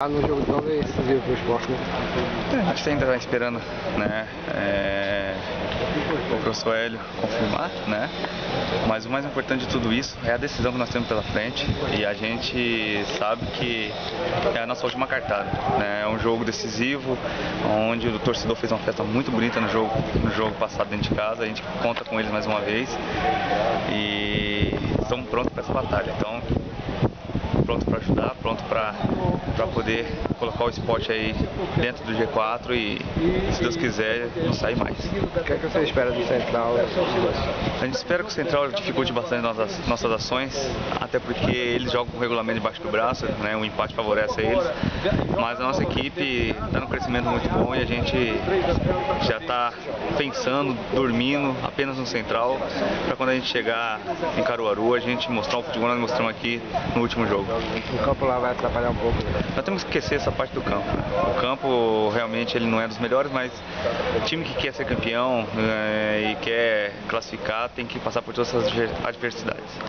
Ah, no jogo tão decisivo para o esporte, né? A gente ainda está esperando né, é, o professor Hélio confirmar, né? Mas o mais importante de tudo isso é a decisão que nós temos pela frente e a gente sabe que é a nossa última cartada. Né? É um jogo decisivo, onde o torcedor fez uma festa muito bonita no jogo, no jogo passado dentro de casa. A gente conta com eles mais uma vez e estamos prontos para essa batalha. Então, pronto para ajudar, pronto para poder colocar o esporte aí dentro do G4 e, se Deus quiser, não sair mais. O que, é que você espera do Central? A gente espera que o Central dificulte bastante nossas, nossas ações, até porque eles jogam com o regulamento debaixo do braço, né? o empate favorece a eles, mas a nossa equipe está num crescimento muito bom e a gente já está pensando, dormindo apenas no Central, para quando a gente chegar em Caruaru, a gente mostrar o futebol que nós mostramos aqui no último jogo. O campo lá vai atrapalhar um pouco. Nós temos que esquecer essa parte do campo. Né? O campo realmente ele não é dos melhores, mas o time que quer ser campeão é, e quer classificar tem que passar por todas essas adversidades.